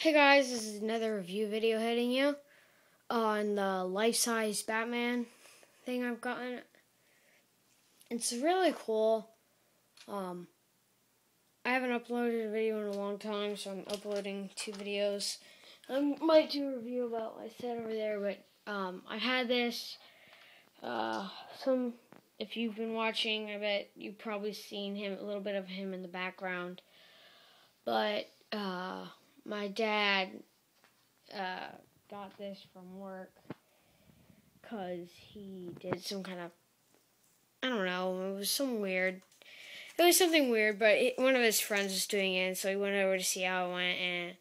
Hey guys, this is another review video hitting you on the life-size Batman thing I've gotten. It's really cool. Um, I haven't uploaded a video in a long time, so I'm uploading two videos. I might do a review about what I said over there, but um, I had this. Uh, some, if you've been watching, I bet you've probably seen him a little bit of him in the background. But uh, my dad uh, got this from work because he did some kind of I don't know. It was some weird. It was something weird, but it, one of his friends was doing it, so he went over to see how it went, and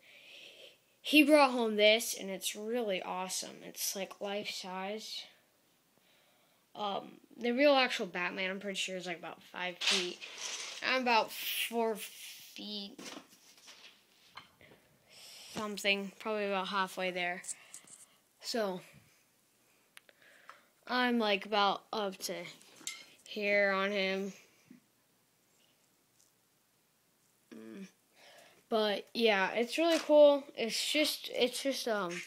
he brought home this, and it's really awesome. It's like life size. Um, the real actual Batman, I'm pretty sure, is like about five feet. I'm about four feet something, probably about halfway there. So I'm like about up to here on him. Mm. But yeah, it's really cool. It's just it's just um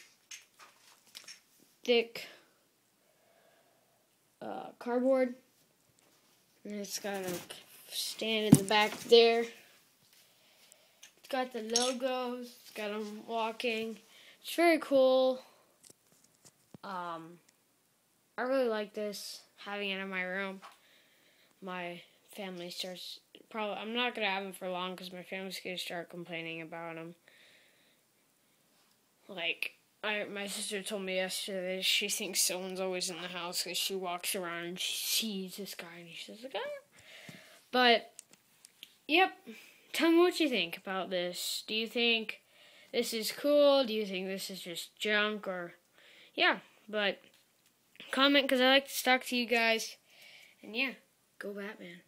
thick uh, cardboard. And it's got a stand in the back there got the logos, it's got them walking. It's very cool. Um, I really like this, having it in my room. My family starts, probably, I'm not to have them for long because my family's to start complaining about them. Like, I, my sister told me yesterday she thinks someone's always in the house because she walks around and she sees this guy and she's like, ah. But, yep. Tell me what you think about this. Do you think this is cool? Do you think this is just junk? Or, yeah, but comment because I like to talk to you guys. And yeah, go Batman.